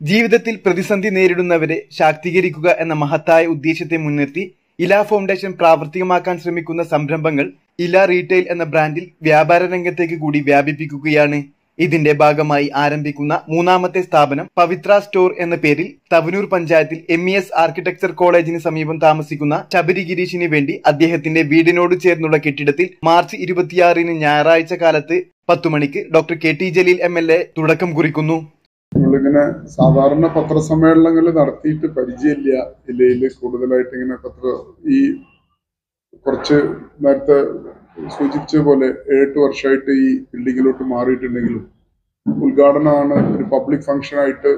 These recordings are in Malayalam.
ജീവിതത്തിൽ പ്രതിസന്ധി നേരിടുന്നവരെ ശാക്തീകരിക്കുക എന്ന മഹത്തായ ഉദ്ദേശത്തെ മുൻനിർത്തി ഇല ഫൗണ്ടേഷൻ പ്രാവർത്തികമാക്കാൻ ശ്രമിക്കുന്ന സംരംഭങ്ങൾ ഇല റീറ്റെയിൽ എന്ന ബ്രാൻഡിൽ വ്യാപാര രംഗത്തേക്ക് കൂടി വ്യാപിപ്പിക്കുകയാണ്. ഇതിന്റെ ഭാഗമായി ആരംഭിക്കുന്ന മൂന്നാമത്തെ സ്ഥാപനം പവിത്ര സ്റ്റോർ എന്ന പേരിൽ തവനൂർ പഞ്ചായത്തിൽ എം ഇ എസ് ആർക്കിടെക്ചർ കോളേജിന് സമീപം താമസിക്കുന്ന ശബരി ഗിരീഷിന് വേണ്ടി അദ്ദേഹത്തിന്റെ വീടിനോട് ചേർന്നുള്ള കെട്ടിടത്തിൽ മാർച്ച് ഇരുപത്തിയാറിന് ഞായറാഴ്ച കാലത്ത് പത്തു മണിക്ക് ഡോക്ടർ കെ ടി ജലീൽ എ തുടക്കം കുറിക്കുന്നു. നമ്മളിങ്ങനെ സാധാരണ പത്രസമ്മേളനങ്ങൾ നടത്തിയിട്ട് പരിചയമില്ല ജില്ലയിൽ കൂടുതലായിട്ട് ഇങ്ങനെ പത്ര ഈ കുറച്ച് നേരത്തെ സൂചിപ്പിച്ച പോലെ ഏഴെട്ട് വർഷമായിട്ട് ഈ ബിൽഡിങ്ങിലോട്ട് മാറിയിട്ടുണ്ടെങ്കിലും ഉദ്ഘാടനമാണ് ഒരു പബ്ലിക് ഫംഗ്ഷനായിട്ട്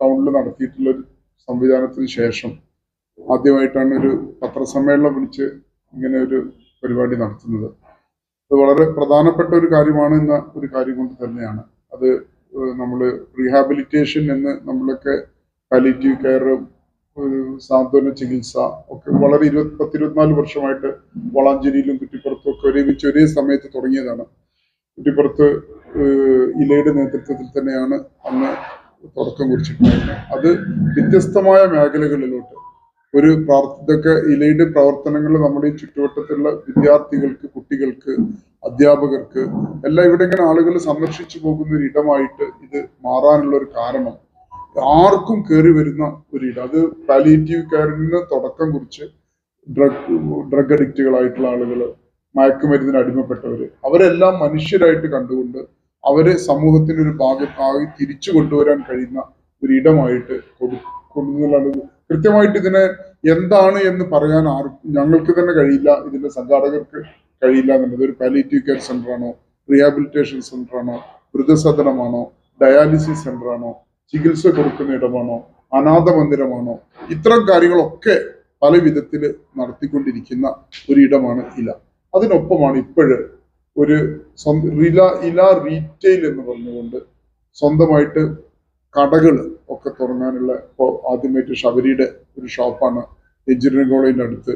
ടൗണിൽ നടത്തിയിട്ടുള്ള സംവിധാനത്തിന് ശേഷം ആദ്യമായിട്ടാണ് ഒരു പത്രസമ്മേളനം വിളിച്ച് ഇങ്ങനെ ഒരു പരിപാടി നടത്തുന്നത്. അത് വളരെ പ്രധാനപ്പെട്ട ഒരു കാര്യമാണ് എന്ന ഒരു കാര്യം കൊണ്ട് തന്നെയാണ്. അത് നമ്മൾ റീഹാബിലിറ്റേഷൻ എന്ന് നമ്മളൊക്കെ പാലിറ്റീവ് ഒരു സാന്ത്വന ചികിത്സ ഒക്കെ വളരെ ഇരുപത് പത്തിരുപത്തിനാല് വർഷമായിട്ട് വളാഞ്ചേരിയിലും കുറ്റിപ്പുറത്തും ഒക്കെ ഒരുമിച്ച് ഒരേ സമയത്ത് തുടങ്ങിയതാണ്. കുറ്റിപ്പുറത്ത് ഇലയുടെ നേതൃത്വത്തിൽ തന്നെയാണ് അന്ന് തുടക്കം കുറിച്ചിട്ടുണ്ടായിരുന്നത്. അത് വ്യത്യസ്തമായ മേഖലകളിലോട്ട് ഒരു പ്രാർത്ഥ ഇതൊക്കെ ഇലയുടെ പ്രവർത്തനങ്ങൾ നമ്മുടെ ഈ ചുറ്റുവട്ടത്തുള്ള വിദ്യാർത്ഥികൾക്ക് കുട്ടികൾക്ക് അധ്യാപകർക്ക് എല്ലാം ഇവിടെ ഇങ്ങനെ ആളുകൾ സന്ദർശിച്ചു പോകുന്ന ഒരു ഇടമായിട്ട് ഇത് മാറാനുള്ള ഒരു കാരണം. ആർക്കും കയറി വരുന്ന ഒരു ഇടം. അത് പാലിയേറ്റീവ് കെയറിന് തുടക്കം കുറിച്ച് ഡ്രഗ് ഡ്രഗ് അഡിക്റ്റുകളായിട്ടുള്ള ആളുകൾ മയക്കുമരുന്നിന് അടിമപ്പെട്ടവര് അവരെല്ലാം മനുഷ്യരായിട്ട് കണ്ടുകൊണ്ട് അവരെ സമൂഹത്തിന്റെ ഒരു ഭാഗത്തായി തിരിച്ചു കൊണ്ടുവരാൻ കഴിയുന്ന ഒരു ഇടമായിട്ട് കൊണ്ടുവന്നുള്ളതാണ് കൃത്യമായിട്ട് ഇതിനെ എന്താണ് എന്ന് പറയാൻ ആർക്കും ഞങ്ങൾക്ക് തന്നെ കഴിയില്ല. ഇതിന്റെ സംഘാടകർക്ക് കഴിയില്ല എന്നുള്ളത് ഒരു പാലിറ്റീവ് കെയർ സെന്റർ ആണോ റീഹാബിലിറ്റേഷൻ ആണോ വൃദ്ധസദനമാണോ ഡയാലിസിസ് സെന്റർ ആണോ ചികിത്സ കൊടുക്കുന്ന ഇടമാണോ അനാഥ മന്ദിരമാണോ ഇത്തരം കാര്യങ്ങളൊക്കെ പല വിധത്തിൽ നടത്തിക്കൊണ്ടിരിക്കുന്ന ഒരു ഇടമാണ് ഇല. അതിനൊപ്പമാണ് ഇപ്പോഴ് ഒരു ഇല ഇല റീറ്റെയിൽ എന്ന് പറഞ്ഞുകൊണ്ട് സ്വന്തമായിട്ട് കടകൾ ഒക്കെ തുടങ്ങാനുള്ള ഇപ്പോൾ ആദ്യമായിട്ട് ശബരിയുടെ ഒരു ഷോപ്പാണ് എഞ്ചിനീയറിംഗ് കോളേജിന്റെ അടുത്ത്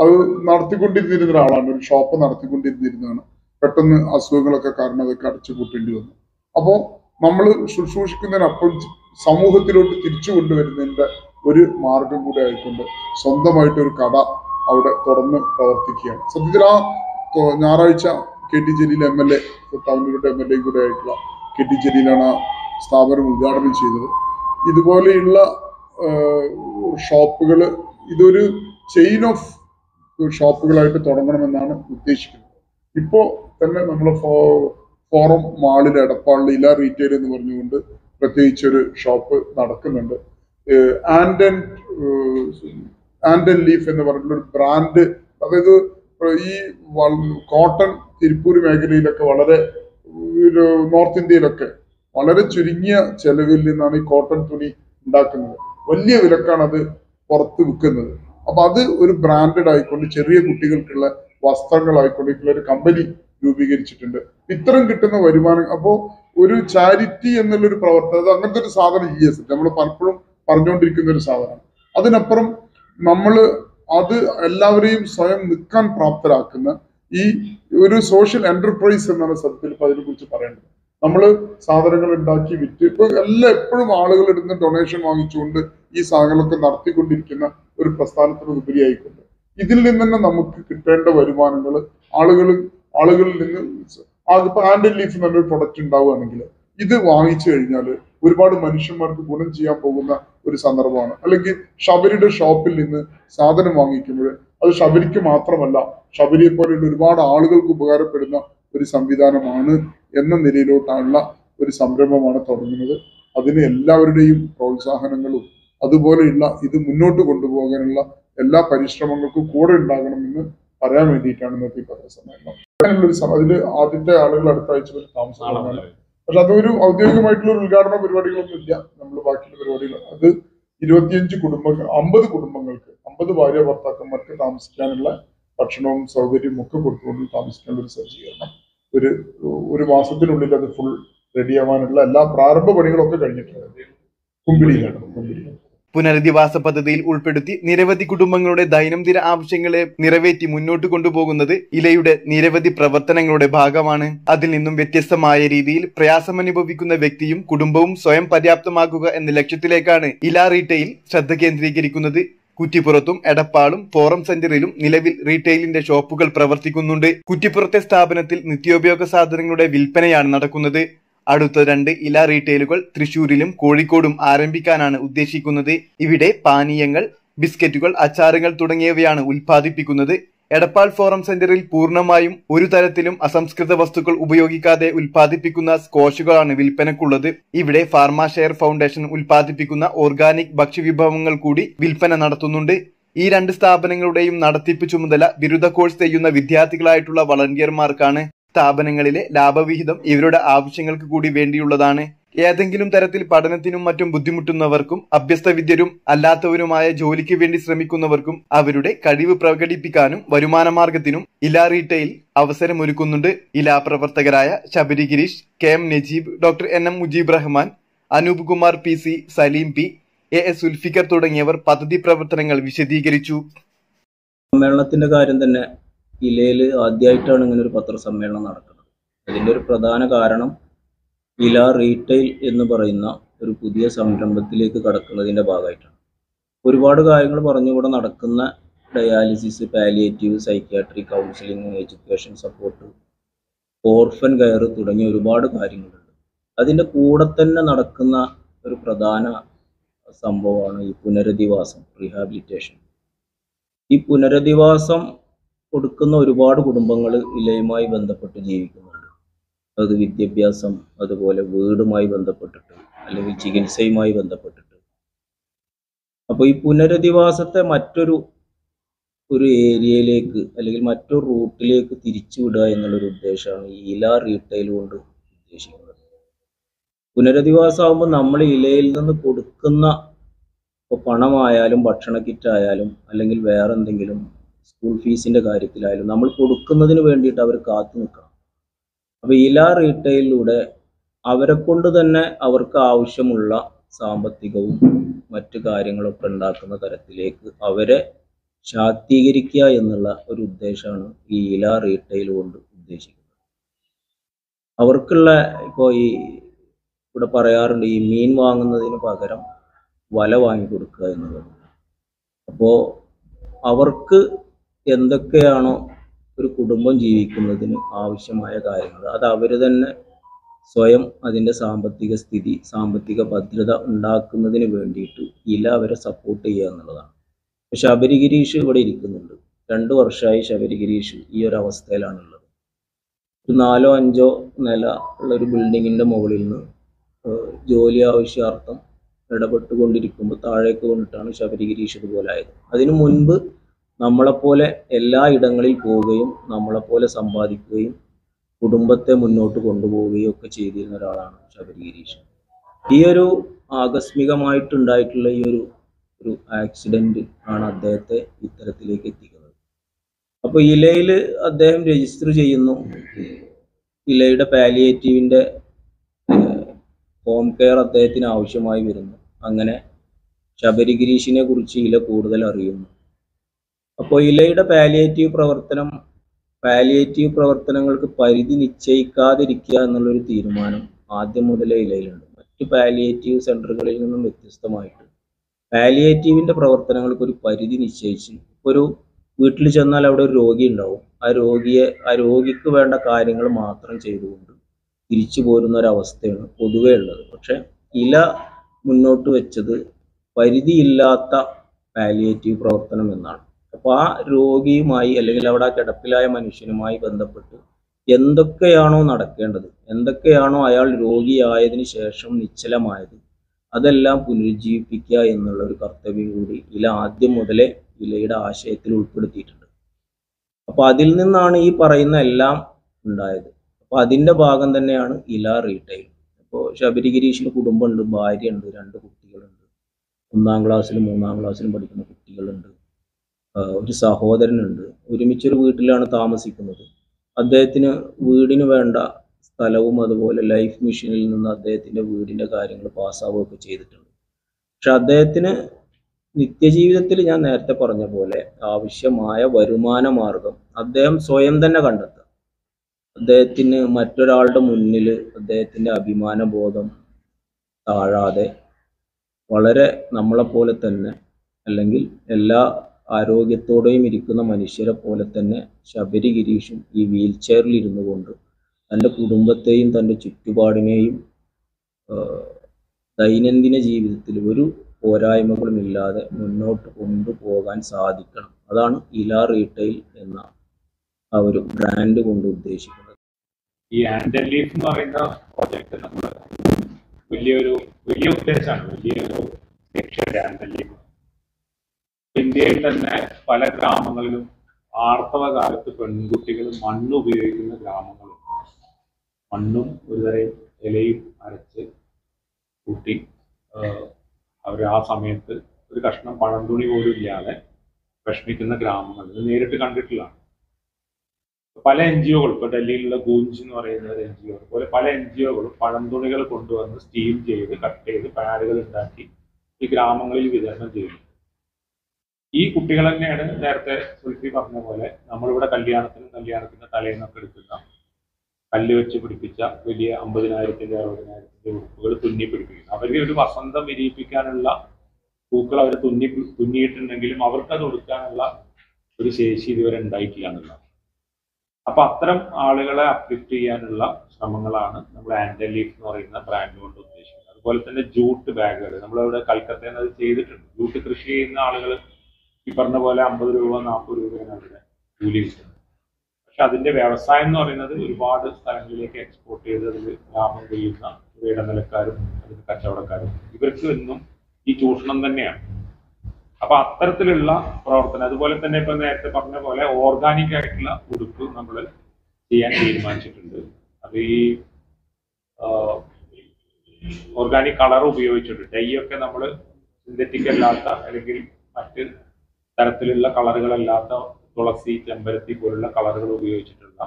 അത് നടത്തിക്കൊണ്ടിരുന്നിരുന്ന ഒരാളാണ്. ഒരു ഷോപ്പ് നടത്തിക്കൊണ്ടിരുന്നിരുന്നതാണ് പെട്ടെന്ന് അസുഖങ്ങളൊക്കെ കാരണം അതൊക്കെ അടച്ചു പൂട്ടേണ്ടി വന്നു. അപ്പോൾ നമ്മൾ ശുശ്രൂഷിക്കുന്നതിനപ്പം സമൂഹത്തിലോട്ട് തിരിച്ചു കൊണ്ടുവരുന്നതിന്റെ ഒരു മാർഗം കൂടി ആയിക്കൊണ്ട് സ്വന്തമായിട്ട് ഒരു കട അവിടെ തുറന്ന് പ്രവർത്തിക്കുകയാണ്. സത്യത്തിൽ ആ ഞായറാഴ്ച K T Jaleel M L A Tamil Nadu M L A കൂടെ ആയിട്ടുള്ള കെ ടി ജലീലാണ് ആ സ്ഥാപനം ഉദ്ഘാടനം ചെയ്തത്. ഇതുപോലെയുള്ള ഷോപ്പുകൾ ഇതൊരു ചെയിൻ ഓഫ് ഷോപ്പുകളായിട്ട് തുടങ്ങണമെന്നാണ് ഉദ്ദേശിക്കുന്നത്. ഇപ്പോ തന്നെ നമ്മൾ ഫോറം മാളിൽ എടപ്പാളിൽ ഇല റീറ്റെയിൽ എന്ന് പറഞ്ഞുകൊണ്ട് പ്രത്യേകിച്ച് ഒരു ഷോപ്പ് നടക്കുന്നുണ്ട്. ആൻഡൻ ആൻഡൻ ആൻഡ് ലീഫ് എന്ന് പറഞ്ഞിട്ടുള്ള ഒരു ബ്രാൻഡ് അതായത് ഈ കോട്ടൺ തിരുപ്പൂർ മേഖലയിലൊക്കെ വളരെ ഒരു നോർത്ത് ഇന്ത്യയിലൊക്കെ വളരെ ചുരുങ്ങിയ ചെലവിൽ നിന്നാണ് ഈ കോട്ടൺ തുണി ഉണ്ടാക്കുന്നത്. വലിയ വിലക്കാണ് അത് പുറത്ത് വിൽക്കുന്നത്. അപ്പൊ അത് ഒരു ബ്രാൻഡഡ് ആയിക്കൊണ്ട് ചെറിയ കുട്ടികൾക്കുള്ള വസ്ത്രങ്ങളായിക്കൊണ്ടിട്ടുള്ള ഒരു കമ്പനി രൂപീകരിച്ചിട്ടുണ്ട്. ഇത്തരം കിട്ടുന്ന വരുമാനം അപ്പോ ഒരു ചാരിറ്റി എന്നുള്ള ഒരു പ്രവർത്തനം അങ്ങനത്തെ ഒരു സാധനം ഇ എസ് നമ്മൾ പലപ്പോഴും പറഞ്ഞുകൊണ്ടിരിക്കുന്ന ഒരു സാധനം. അതിനപ്പുറം നമ്മൾ അത് എല്ലാവരെയും സ്വയം നിൽക്കാൻ പ്രാപ്തരാക്കുന്ന ഈ ഒരു സോഷ്യൽ എന്റർപ്രൈസ് എന്നുള്ള സത്യത്തിൽ ഇപ്പൊ അതിനെ കുറിച്ച് പറയേണ്ടത്. നമ്മൾ സാധനങ്ങൾ ഉണ്ടാക്കി വിറ്റ്. ഇപ്പൊ എല്ലാം എപ്പോഴും ആളുകൾ ഇടുന്ന ഡൊണേഷൻ വാങ്ങിച്ചുകൊണ്ട് ഈ സാധനങ്ങളൊക്കെ നടത്തിക്കൊണ്ടിരിക്കുന്ന ഒരു പ്രസ്ഥാനത്തിന് ഉപരിയായിക്കൊണ്ട്. ഇതിൽ നിന്ന് തന്നെ നമുക്ക് കിട്ടേണ്ട വരുമാനങ്ങൾ ആളുകൾ ആളുകളിൽ നിന്ന് ഇപ്പൊ ആൻഡ് ലീഫ് എന്നൊരു പ്രൊഡക്റ്റ് ഉണ്ടാവുകയാണെങ്കിൽ ഇത് വാങ്ങിച്ചു കഴിഞ്ഞാൽ ഒരുപാട് മനുഷ്യന്മാർക്ക് ഗുണം ചെയ്യാൻ പോകുന്ന ഒരു സന്ദർഭമാണ്. അല്ലെങ്കിൽ ശബരിയുടെ ഷോപ്പിൽ നിന്ന് സാധനം വാങ്ങിക്കുമ്പോൾ അത് ശബരിക്ക് മാത്രമല്ല ശബരിയെ പോലെയുള്ള ഒരുപാട് ആളുകൾക്ക് ഉപകാരപ്പെടുന്ന ഒരു സംവിധാനമാണ് എന്ന നിലയിലോട്ടുള്ള ഒരു സംരംഭമാണ് തുടങ്ങുന്നത്. അതിന് എല്ലാവരുടെയും പ്രോത്സാഹനങ്ങളും അതുപോലെയുള്ള ഇത് മുന്നോട്ട് കൊണ്ടുപോകാനുള്ള എല്ലാ പരിശ്രമങ്ങൾക്കും കൂടെ ഉണ്ടാകണമെന്ന് പറയാൻ വേണ്ടിയിട്ടാണ് ഇന്നത്തെ ഈ പത്രസമ്മേളനം. അതിൽ ആദ്യത്തെ ആളുകൾ അടുത്ത ആഴ്ച വരെ താമസമാണ് പക്ഷെ അതൊരു ഔദ്യോഗികമായിട്ടുള്ള ഒരു ഉദ്ഘാടന പരിപാടികളൊന്നും ഇല്ല. നമ്മൾ ബാക്കിയുള്ള പരിപാടികൾ അത് ഇരുപത്തിയഞ്ച് കുടുംബങ്ങൾ അമ്പത് കുടുംബങ്ങൾക്ക് അമ്പത് ഭാര്യ ഭർത്താക്കന്മാർക്ക് താമസിക്കാനുള്ള ഭക്ഷണവും സൗകര്യവും ഒക്കെ കൊടുത്തുകൊണ്ട് താമസിക്കാനുള്ള ഒരു സജ്ജീകരണം. ഒരു ഒരു മാസത്തിനുള്ളിൽ അത് ഫുൾ റെഡിയാവാനുള്ള എല്ലാ പ്രാരംഭ പണികളൊക്കെ കഴിഞ്ഞിട്ടുണ്ട്. കുമ്പിടിയിലാണ് പുനരധിവാസ പദ്ധതിയിൽ ഉൾപ്പെടുത്തി നിരവധി കുടുംബങ്ങളുടെ ദൈനംദിന ആവശ്യങ്ങളെ നിറവേറ്റി മുന്നോട്ട് കൊണ്ടുപോകുന്നത് ഇലയുടെ നിരവധി പ്രവർത്തനങ്ങളുടെ ഭാഗമാണ്. അതിൽ നിന്നും വ്യത്യസ്തമായ രീതിയിൽ പ്രയാസമനുഭവിക്കുന്ന വ്യക്തിയും കുടുംബവും സ്വയം പര്യാപ്തമാക്കുക എന്ന ലക്ഷ്യത്തിലേക്കാണ് ഇല റീറ്റെയിൽ ശ്രദ്ധ കേന്ദ്രീകരിക്കുന്നത്. കുറ്റിപ്പുറത്തും എടപ്പാളും ഫോറം സെന്ററിലും നിലവിൽ റീറ്റെയിലിന്റെ ഷോപ്പുകൾ പ്രവർത്തിക്കുന്നുണ്ട്. കുറ്റിപ്പുറത്തെ സ്ഥാപനത്തിൽ നിത്യോപയോഗ സാധനങ്ങളുടെ വിൽപ്പനയാണ് നടക്കുന്നത്. അടുത്ത രണ്ട് ഇല റീറ്റെയിലുകൾ തൃശൂരിലും കോഴിക്കോടും ആരംഭിക്കാനാണ് ഉദ്ദേശിക്കുന്നത്. ഇവിടെ പാനീയങ്ങൾ ബിസ്ക്കറ്റുകൾ അച്ചാറുകൾ തുടങ്ങിയവയാണ് ഉൽപ്പാദിപ്പിക്കുന്നത്. എടപ്പാൾ ഫോറം സെന്ററിൽ പൂർണമായും ഒരു തരത്തിലും അസംസ്കൃത വസ്തുക്കൾ ഉപയോഗിക്കാതെ ഉൽപ്പാദിപ്പിക്കുന്ന സ്കോഷുകളാണ് വിൽപ്പനക്കുള്ളത്. ഇവിടെ ഫാർമാഷെയർ ഫൗണ്ടേഷൻ ഉൽപ്പാദിപ്പിക്കുന്ന ഓർഗാനിക് ഭക്ഷ്യവിഭവങ്ങൾ കൂടി വിൽപ്പന നടത്തുന്നുണ്ട്. ഈ രണ്ട് സ്ഥാപനങ്ങളുടെയും നടത്തിപ്പ് ചുമതല ബിരുദ കോഴ്സ് ചെയ്യുന്ന വിദ്യാർത്ഥികളായിട്ടുള്ള വളണ്ടിയർമാർക്കാണ്. സ്ഥാപനങ്ങളിലെ ലാഭവിഹിതം ഇവരുടെ ആവശ്യങ്ങൾക്ക് കൂടി വേണ്ടിയുള്ളതാണ്. ഏതെങ്കിലും തരത്തിൽ പഠനത്തിനും മറ്റും ബുദ്ധിമുട്ടുന്നവർക്കും അഭ്യസ്തവിദ്യരും അല്ലാത്തവരുമായ ജോലിക്ക് വേണ്ടി ശ്രമിക്കുന്നവർക്കും അവരുടെ കഴിവ് പ്രകടിപ്പിക്കാനും വരുമാനമാർഗത്തിനും ഇല റീറ്റെയിൽ അവസരമൊരുക്കുന്നുണ്ട്. ഇല പ്രവർത്തകരായ Sabari Girish K M Najeeb doctor N M Mujeeb Rahman Anoop Kumar P C Saleem P A S Ulfikar തുടങ്ങിയവർ പദ്ധതി പ്രവർത്തനങ്ങൾ വിശദീകരിച്ചു. സമ്മേളനത്തിന്റെ കാര്യം തന്നെ ഇലയിൽ ആദ്യമായിട്ടാണ് ഇങ്ങനെ ഒരു പത്രസമ്മേളനം നടക്കുന്നത്. അതിന്റെ ഒരു പ്രധാന കാരണം ഇല റീറ്റെയിൽ എന്ന് പറയുന്ന ഒരു പുതിയ സംരംഭത്തിലേക്ക് കടക്കുന്നതിന്റെ ഭാഗമായിട്ടാണ്. ഒരുപാട് കാര്യങ്ങൾ പറഞ്ഞുകൂടെ നടക്കുന്ന dialysis palliative psychiatry counselling education support orphan care തുടങ്ങിയ ഒരുപാട് കാര്യങ്ങളുണ്ട്. അതിന്റെ കൂടെ തന്നെ നടക്കുന്ന ഒരു പ്രധാന സംഭവമാണ് ഈ പുനരധിവാസം റീഹാബിലിറ്റേഷൻ ഈ പുനരധിവാസം കൊടുക്കുന്ന ഒരുപാട് കുടുംബങ്ങൾ ഇലയുമായി ബന്ധപ്പെട്ട് ജീവിക്കുന്നുണ്ട് അത് വിദ്യാഭ്യാസം അതുപോലെ വീടുമായി ബന്ധപ്പെട്ടിട്ട് അല്ലെങ്കിൽ ചികിത്സയുമായി ബന്ധപ്പെട്ടിട്ട്. അപ്പോൾ ഈ പുനരധിവാസത്തെ മറ്റൊരു ഒരു ഏരിയയിലേക്ക് അല്ലെങ്കിൽ മറ്റൊരു റൂട്ടിലേക്ക് തിരിച്ചുവിടുക എന്നുള്ളൊരു ഉദ്ദേശമാണ് ഈ ഇല റീറ്റെയിൽ കൊണ്ട് ഉദ്ദേശിക്കുന്നത്. പുനരധിവാസമാകുമ്പോൾ നമ്മൾ ഇലയിൽ നിന്ന് കൊടുക്കുന്ന ഇപ്പോൾ പണമായാലും ഭക്ഷണ കിറ്റ് ആയാലും അല്ലെങ്കിൽ വേറെ എന്തെങ്കിലും സ്കൂൾ ഫീസിന്റെ കാര്യത്തിലായാലും നമ്മൾ കൊടുക്കുന്നതിന് വേണ്ടിയിട്ട് അവർ കാത്തു നിൽക്കണം. അപ്പോൾ ഇല റീറ്റെയിലൂടെ അവരെ കൊണ്ട് തന്നെ അവർക്ക് ആവശ്യമുള്ള സാമ്പത്തികവും മറ്റു കാര്യങ്ങളൊക്കെ ഉണ്ടാക്കുന്ന തരത്തിലേക്ക് അവരെ ശാക്തീകരിക്കുക എന്നുള്ള ഒരു ഉദ്ദേശമാണ് ഈ ഇല റീറ്റെയിൽ കൊണ്ട് ഉദ്ദേശിക്കുന്നത്. അവർക്കുള്ള ഇപ്പോൾ ഈ ഇവിടെ പറയാറുണ്ട് ഈ മീൻ വാങ്ങുന്നതിന് പകരം വല വാങ്ങിക്കൊടുക്കുക എന്നുള്ളത്. അപ്പോൾ അവർക്ക് എന്തൊക്കെയാണോ ഒരു കുടുംബം ജീവിക്കുന്നതിന് ആവശ്യമായ കാര്യങ്ങൾ. അത് അവർ തന്നെ സ്വയം അതിന്റെ സാമ്പത്തിക സ്ഥിതി സാമ്പത്തിക ഭദ്രത ഉണ്ടാക്കുന്നതിന് വേണ്ടിയിട്ട് ഇല അവരെ സപ്പോർട്ട് ചെയ്യുക എന്നുള്ളതാണ്. ശബരിഗിരീഷ് ശബരി ഇവിടെ ഇരിക്കുന്നുണ്ട്. രണ്ട് വർഷമായി ശബരിഗിരീഷ് ഈ ഒരു അവസ്ഥയിലാണുള്ളത്. ഒരു നാലോ അഞ്ചോ നില ഉള്ള ഒരു ബിൽഡിങ്ങിന്റെ മുകളിൽ നിന്ന് ജോലി ആവശ്യാർത്ഥം ഇടപെട്ടുകൊണ്ടിരിക്കുമ്പോൾ താഴേക്ക് കൊണ്ടിട്ടാണ് ശബരിഗിരീഷ് ഇതുപോലെ ആയത്. അതിനു മുൻപ് നമ്മളെപ്പോലെ എല്ലാ ഇടങ്ങളിൽ പോവുകയും നമ്മളെപ്പോലെ സമ്പാദിക്കുകയും കുടുംബത്തെ മുന്നോട്ട് കൊണ്ടുപോവുകയും ഒക്കെ ചെയ്തിരുന്ന ഒരാളാണ് ശബരി ഗിരീഷ് ഈ ഒരു ആകസ്മികമായിട്ടുണ്ടായിട്ടുള്ള ഈ ഒരു ഒരു ആക്സിഡന്റ് ആണ് അദ്ദേഹത്തെ ഇത്തരത്തിലേക്ക് എത്തിക്കുന്നത്. അപ്പോൾ ഇലയിൽ അദ്ദേഹം രജിസ്റ്റർ ചെയ്യുന്നു. ഇലയുടെ പാലിയേറ്റീവിന്റെ ഹോം കെയർ അദ്ദേഹത്തിന് ആവശ്യമായി വരുന്നു. അങ്ങനെ ശബരിഗിരീഷിനെ കുറിച്ച് ഇല കൂടുതൽ അറിയുന്നു. അപ്പോൾ ഇലയുടെ പാലിയേറ്റീവ് പ്രവർത്തനം പാലിയേറ്റീവ് പ്രവർത്തനങ്ങൾക്ക് പരിധി നിശ്ചയിക്കാതിരിക്കുക എന്നുള്ളൊരു തീരുമാനം ആദ്യം മുതലേ ഇലയിലുണ്ട്. മറ്റ് പാലിയേറ്റീവ് സെന്ററുകളിൽ നിന്നും വ്യത്യസ്തമായിട്ട്. പാലിയേറ്റീവിന്റെ പ്രവർത്തനങ്ങൾക്ക് ഒരു പരിധി നിശ്ചയിച്ച് ഒരു വീട്ടിൽ ചെന്നാൽ അവിടെ ഒരു രോഗി ഉണ്ടാവും. ആ രോഗിയെ ആ രോഗിക്ക് വേണ്ട കാര്യങ്ങൾ മാത്രം ചെയ്തുകൊണ്ട് തിരിച്ചു പോരുന്ന ഒരവസ്ഥയാണ് പൊതുവേ ഉള്ളത്. പക്ഷേ ഇല മുന്നോട്ട് വെച്ചത് പരിധിയില്ലാത്ത പാലിയേറ്റീവ് പ്രവർത്തനം എന്നാണ്. അപ്പോൾ ആ രോഗിയുമായി അല്ലെങ്കിൽ അവിടെ കിടപ്പിലായ മനുഷ്യനുമായി ബന്ധപ്പെട്ട് എന്തൊക്കെയാണോ നടക്കേണ്ടത്? എന്തൊക്കെയാണോ അയാൾ രോഗിയായതിന് ശേഷം നിശ്ചലമായത്? അതെല്ലാം പുനരുജ്ജീവിപ്പിക്കുക എന്നുള്ള ഒരു കർത്തവ്യം കൂടി ഇല ആദ്യം മുതലേ ഇലയുടെ ആശയത്തിൽ ഉൾപ്പെടുത്തിയിട്ടുണ്ട്. അപ്പൊ അതിൽ നിന്നാണ് ഈ പറയുന്ന എല്ലാം ഉണ്ടായത്. അപ്പൊ അതിന്റെ ഭാഗം തന്നെയാണ് ഇല റീറ്റെയിൽ അപ്പോൾ ശബരിഗിരീഷിന് കുടുംബമുണ്ട് ഭാര്യയുണ്ട് രണ്ട് കുട്ടികളുണ്ട്. ഒന്നാം ക്ലാസ്സിലും മൂന്നാം ക്ലാസ്സിലും പഠിക്കുന്ന കുട്ടികളുണ്ട്. ഒരു സഹോദരനുണ്ട്. ഒരുമിച്ചൊരു വീട്ടിലാണ് താമസിക്കുന്നത്. അദ്ദേഹത്തിന് വീടിന് വേണ്ട സ്ഥലവും അതുപോലെ ലൈഫ് മിഷനിൽ നിന്ന് അദ്ദേഹത്തിന്റെ വീടിന്റെ കാര്യങ്ങൾ പാസ്സാവുകയൊക്കെ ചെയ്തിട്ടുണ്ട്. പക്ഷെ അദ്ദേഹത്തിന് നിത്യജീവിതത്തിൽ ഞാൻ നേരത്തെ പറഞ്ഞ പോലെ ആവശ്യമായ വരുമാന മാർഗം അദ്ദേഹം സ്വയം തന്നെ കണ്ടെത്തുക. അദ്ദേഹത്തിന് മറ്റൊരാളുടെ മുന്നിൽ അദ്ദേഹത്തിന്റെ അഭിമാന ബോധം താഴാതെ വളരെ നമ്മളെപ്പോലെ തന്നെ അല്ലെങ്കിൽ എല്ലാ ആരോഗ്യത്തോടെയും ഇരിക്കുന്ന മനുഷ്യരെ പോലെ തന്നെ ശബരി ഗിരീഷും ഈ വീൽ ചെയറിൽ ഇരുന്നു കൊണ്ട് തന്റെ കുടുംബത്തെയും തന്റെ ചുറ്റുപാടിനെയും ദൈനംദിന ജീവിതത്തിൽ ഒരു പോരായ്മകളും ഇല്ലാതെ മുന്നോട്ട് കൊണ്ടുപോകാൻ സാധിക്കണം. അതാണ് ഇല റീറ്റെയിൽ എന്ന ആ ഒരു ബ്രാൻഡ് കൊണ്ട് ഉദ്ദേശിക്കുന്നത്. ഈ ആൻഡ് ലീഫ് എന്ന് പറയുന്ന പ്രോജക്റ്റ് നമ്മൾ വലിയൊരു വലിയ ഉദ്ദേശമാണ്. വലിയൊരു ലക്ഷ്യം ആൻഡ് ലീഫ്. ഇന്ത്യയിൽ തന്നെ പല ഗ്രാമങ്ങളിലും ആർത്തവ കാലത്ത് പെൺകുട്ടികൾ മണ്ണ് ഉപയോഗിക്കുന്ന ഗ്രാമങ്ങളുണ്ട്. മണ്ണും ഒരുതരം ഇലയും അരച്ച് കുട്ടി അവർ ആ സമയത്ത് ഒരു കഷ്ണം പഴം തുണി പോലും ഇല്ലാതെ വിഷമിക്കുന്ന ഗ്രാമങ്ങൾ ഇത് നേരിട്ട് കണ്ടിട്ടുള്ളതാണ്. പല എൻ ജി ഒകളും ഇപ്പൊ ഡൽഹിയിലുള്ള ഗൂഞ്ച് എന്ന് പറയുന്ന ഒരു എൻ ജി ഒ അതുപോലെ പല എൻ ജി ഒകളും പഴംതുണികൾ കൊണ്ടുവന്ന് സ്റ്റീം ചെയ്ത് കട്ട് ചെയ്ത് പാഡുകൾ ഉണ്ടാക്കി ഈ ഗ്രാമങ്ങളിൽ വിതരണം ചെയ്യുന്നു. ഈ കുട്ടികൾ തന്നെയാണ് നേരത്തെ സുൽഫി പറഞ്ഞ പോലെ നമ്മളിവിടെ കല്യാണത്തിനും കല്യാണത്തിന്റെ തലേന്നൊക്കെ എടുക്കുന്ന കല്ല് വെച്ച് പിടിപ്പിച്ച വലിയ അമ്പതിനായിരത്തിന്റെ അറുപതിനായിരത്തിന്റെ ഉടുപ്പുകൾ തുന്നി പിടിപ്പിക്കുന്നു. അവർക്ക് ഒരു വസന്തം വിരിയിപ്പിക്കാനുള്ള പൂക്കൾ അവർ തുന്നി തുന്നിയിട്ടുണ്ടെങ്കിലും അവർക്കത് കൊടുക്കാനുള്ള ഒരു ശേഷി ഇതുവരെ ഉണ്ടായിട്ടില്ല എന്നുള്ളത് അപ്പൊ അത്തരം ആളുകളെ അപ്ലിഫ്റ്റ് ചെയ്യാനുള്ള ശ്രമങ്ങളാണ് നമ്മൾ ആൻഡലീഫ് എന്ന് പറയുന്ന ബ്രാൻഡ് കൊണ്ട് ഉദ്ദേശിക്കുന്നത്. അതുപോലെ തന്നെ ജൂട്ട് ബാഗുകൾ നമ്മളിവിടെ കൽക്കത്തയിൽ നിന്ന് അത് ചെയ്തിട്ടുണ്ട്. ജൂട്ട് കൃഷി ചെയ്യുന്ന ആളുകൾ ഈ പറഞ്ഞ പോലെ അമ്പത് രൂപ നാൽപ്പത് രൂപയാണ് അവരുടെ കൂലി പക്ഷെ അതിന്റെ വ്യവസായം എന്ന് പറയുന്നത് ഒരുപാട് സ്ഥലങ്ങളിലേക്ക് എക്സ്പോർട്ട് ചെയ്ത് അതിൽ ലാഭം ചെയ്യുന്ന ഇടനിലക്കാരും അതിന് കച്ചവടക്കാരും. ഇവർക്ക് എന്നും ഈ ചൂഷണം തന്നെയാണ്. അപ്പൊ അത്തരത്തിലുള്ള പ്രവർത്തനം അതുപോലെ തന്നെ ഇപ്പൊ നേരത്തെ പറഞ്ഞ പോലെ ഓർഗാനിക് ആയിട്ടുള്ള ഉടുപ്പ് നമ്മൾ ചെയ്യാൻ തീരുമാനിച്ചിട്ടുണ്ട്. അത് ഈ ഓർഗാനിക് കളർ ഉപയോഗിച്ചിട്ടുണ്ട്. ഡൈ ഒക്കെ നമ്മൾ സിന്തറ്റിക് അല്ലാത്ത അല്ലെങ്കിൽ മറ്റ് തരത്തിലുള്ള കളറുകളല്ലാത്ത തുളസി ചെമ്പരത്തി പോലുള്ള കളറുകൾ ഉപയോഗിച്ചിട്ടുള്ള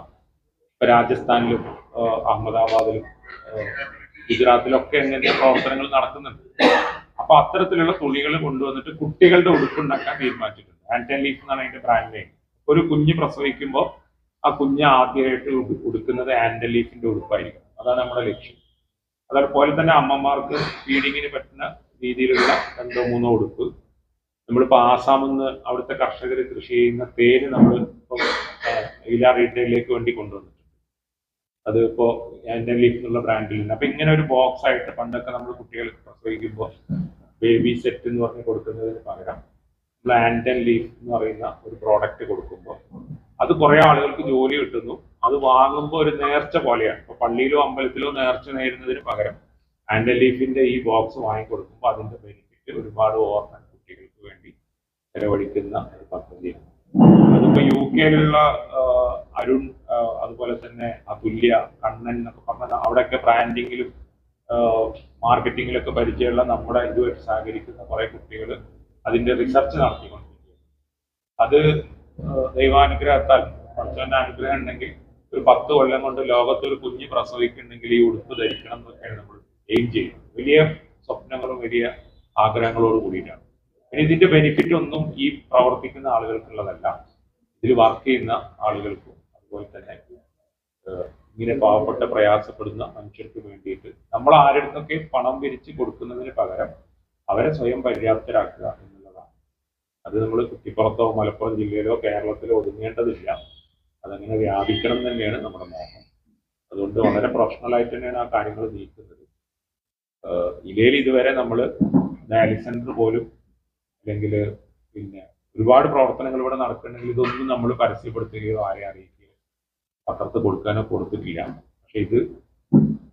ഇപ്പൊ രാജസ്ഥാനിലും അഹമ്മദാബാദിലും ഗുജറാത്തിലൊക്കെ എങ്ങനെ പ്രവർത്തനങ്ങൾ നടക്കുന്നുണ്ട്. അപ്പൊ അത്തരത്തിലുള്ള തുണികൾ കൊണ്ടുവന്നിട്ട് കുട്ടികളുടെ ഉടുപ്പുണ്ടാക്കാൻ തീരുമാനിച്ചിട്ടുണ്ട്. ആന്റൺ ലീഫ് എന്നാണ് അതിന്റെ ബ്രാൻഡ് നെയിം ഒരു കുഞ്ഞ് പ്രസവിക്കുമ്പോൾ ആ കുഞ്ഞ് ആദ്യമായിട്ട് ഉടു- ഉടുക്കുന്നത് ആന്റൺ ലീഫിന്റെ ഉടുപ്പായിരിക്കും. അതാണ് നമ്മുടെ ലക്ഷ്യം. അതുപോലെ തന്നെ അമ്മമാർക്ക് ഫീഡിങ്ങിന് പറ്റുന്ന രീതിയിലുള്ള രണ്ടോ മൂന്നോ ഉടുപ്പ് നമ്മളിപ്പോൾ ആസാമിൽ നിന്ന് അവിടുത്തെ കർഷകർ കൃഷി ചെയ്യുന്ന പേര് നമ്മൾ ഇപ്പോൾ ഇല റീറ്റെയിലേക്ക് വേണ്ടി കൊണ്ടുവന്നിട്ടുണ്ട്. അത് ഇപ്പോൾ ആൻഡൻ ലീഫ് എന്നുള്ള ബ്രാൻഡിലുണ്ട് അപ്പൊ ഇങ്ങനെ ഒരു ബോക്സ് ആയിട്ട് പണ്ടൊക്കെ നമ്മൾ കുട്ടികൾക്ക് പ്രസവിക്കുമ്പോൾ ബേബി സെറ്റ് എന്ന് പറഞ്ഞ് കൊടുക്കുന്നതിന് പകരം നമ്മൾ ലീഫ് എന്ന് പറയുന്ന ഒരു പ്രോഡക്റ്റ് കൊടുക്കുമ്പോൾ അത് കുറെ ആളുകൾക്ക് ജോലി കിട്ടുന്നു. അത് വാങ്ങുമ്പോൾ ഒരു നേർച്ച പോലെയാണ്. ഇപ്പൊ പള്ളിയിലോ അമ്പലത്തിലോ നേർച്ച നേരുന്നതിന് പകരം ആൻഡൻ ലീഫിന്റെ ഈ ബോക്സ് വാങ്ങിക്കൊടുക്കുമ്പോൾ അതിന്റെ ബെനിഫിറ്റ് ഒരുപാട് ഓർമ്മ വേണ്ടി ചെലവഴിക്കുന്ന ഒരു പദ്ധതിയാണ്. അതിപ്പോ യു കെയിലുള്ള അരുൺ അതുപോലെ തന്നെ അതുല്യ കണ്ണൻ എന്നൊക്കെ പറഞ്ഞ അവിടെയൊക്കെ ബ്രാൻഡിങ്ങിലും മാർക്കറ്റിങ്ങിലൊക്കെ പരിചയമുള്ള നമ്മുടെ ഇതുമായിട്ട് സഹകരിക്കുന്ന കുറെ കുട്ടികൾ അതിന്റെ റിസർച്ച് നടത്തിക്കൊണ്ടിരിക്കുകയാണ്. അത് ദൈവാനുഗ്രഹത്താൽ ഭക്തന്റെ അനുഗ്രഹം ഉണ്ടെങ്കിൽ ഒരു പത്ത് കൊല്ലം കൊണ്ട് ലോകത്ത് ഒരു കുഞ്ഞ് പ്രസവിക്കുന്നുണ്ടെങ്കിൽ ഈ ഉടുപ്പ് ധരിക്കണം എന്നൊക്കെയാണ് നമ്മൾ എയിം ചെയ്യുന്നത്. വലിയ സ്വപ്നങ്ങളും വലിയ ആഗ്രഹങ്ങളോട് കൂടിയിട്ടാണ്. ഇനി ഇതിന്റെ ബെനിഫിറ്റ് ഒന്നും ഈ പ്രവർത്തിക്കുന്ന ആളുകൾക്കുള്ളതല്ല. ഇതിൽ വർക്ക് ചെയ്യുന്ന ആളുകൾക്കും അതുപോലെ തന്നെ ഇങ്ങനെ പാവപ്പെട്ട പ്രയാസപ്പെടുന്ന മനുഷ്യർക്ക് വേണ്ടിയിട്ട് നമ്മൾ ആരുടെയൊക്കെ പണം പിരിച്ച് കൊടുക്കുന്നതിന് പകരം അവരെ സ്വയം പര്യാപ്തരാക്കുക എന്നുള്ളതാണ്. അത് നമ്മൾ കുട്ടിപ്പുറത്തോ മലപ്പുറം ജില്ലയിലോ കേരളത്തിലോ ഒതുങ്ങേണ്ടതില്ല. അതങ്ങനെ വ്യാപിക്കണം തന്നെയാണ് നമ്മുടെ മോഹം. അതുകൊണ്ട് വളരെ പ്രൊഫഷണൽ ആയിട്ട് തന്നെയാണ് ആ കാര്യങ്ങൾ നീക്കുന്നത്. ഇലയിൽ ഇതുവരെ നമ്മൾ ഡയാലിസ് സെന്റർ പോലും അല്ലെങ്കിൽ പിന്നെ ഒരുപാട് പ്രവർത്തനങ്ങൾ ഇവിടെ നടക്കുന്നുണ്ടെങ്കിൽ ഇതൊന്നും നമ്മൾ പരസ്യപ്പെടുത്തുകയോ ആരെ അറിയിക്കുകയോ പത്രത്തിൽ കൊടുക്കാനോ കൊടുത്തിട്ടില്ല. പക്ഷെ ഇത്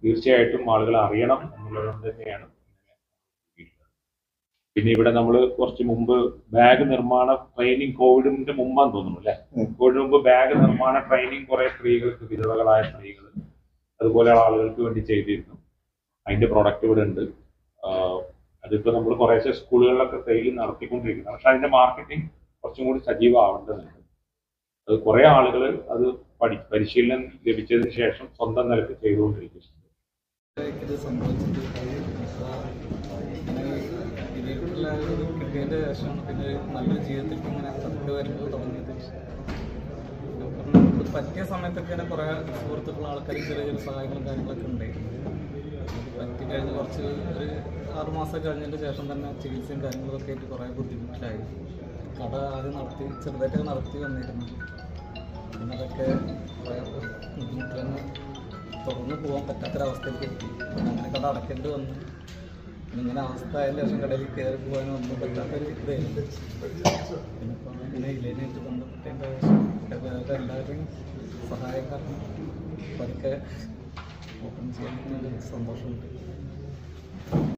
തീർച്ചയായിട്ടും ആളുകൾ അറിയണം എന്നുള്ളത് കൊണ്ട് തന്നെയാണ് പിന്നെ ഇവിടെ നമ്മൾ കുറച്ച് മുമ്പ് ബാഗ് നിർമ്മാണ ട്രെയിനിങ് കോവിഡിന്റെ മുമ്പാന്ന് തോന്നുന്നു അല്ലെ? കോവിഡിന് മുമ്പ് ബാഗ് നിർമ്മാണ ട്രെയിനിങ് കുറെ സ്ത്രീകൾക്ക് വിധവകളായ സ്ത്രീകൾ അതുപോലെ ആളുകൾക്ക് വേണ്ടി ചെയ്തിരുന്നു. അതിന്റെ പ്രൊഡക്റ്റ് ഇവിടെ ഉണ്ട്. അതിപ്പോ നമ്മൾ കുറേശ്ശെ സ്കൂളുകളിലൊക്കെ സെയിൽ നടത്തിക്കൊണ്ടിരിക്കുന്നത് പക്ഷെ അതിന്റെ മാർക്കറ്റിംഗ് കുറച്ചും കൂടി സജീവമാവേണ്ടതുണ്ട് അത് കുറെ ആളുകൾ അത് പഠി പരിശീലനം ലഭിച്ചതിന് ശേഷം സ്വന്തം നിലയ്ക്ക് ചെയ്തുകൊണ്ടിരിക്കുന്നുണ്ട് പിന്നെ നമുക്ക് പറ്റിയ സമയത്തൊക്കെ കുറേ സുഹൃത്തുക്കളും ആൾക്കാർ ചെറിയ ചെറിയ സഹായങ്ങളും കാര്യങ്ങളൊക്കെ ഉണ്ടായിരുന്നു പറ്റി കഴിഞ്ഞ് കുറച്ച് ഒരു ആറ് മാസം കഴിഞ്ഞതിന് ശേഷം തന്നെ ചികിത്സയും കാര്യങ്ങളൊക്കെ ആയിട്ട് കുറേ ബുദ്ധിമുട്ടിലായി. കട ആദ്യം നടത്തി ചെറുതായിട്ടൊക്കെ നടത്തി വന്നിരുന്നു. പിന്നെ അതൊക്കെ കുറേ ബുദ്ധിമുട്ട് തന്നെ തുറന്നു പോകാൻ പറ്റാത്തൊരവസ്ഥയ്ക്ക് എത്തി. അങ്ങനെ കട അടയ്ക്കേണ്ടി വന്നു. ഇങ്ങനെ അവസ്ഥ ആയതിനു ശേഷം കടയിൽ കയറി പോകാനും ഒന്നും പറ്റാത്തൊരു ഇതായിരുന്നു പിന്നെ ഇപ്പം ഇങ്ങനെ ഇലയിനായിട്ട് ബന്ധപ്പെട്ടതിന്റെ ആവശ്യം. എല്ലാവരുടെയും സഹായം കാരണം പതുക്കെ ഓപ്പൺ ചെയ്യാൻ സന്തോഷമുണ്ട്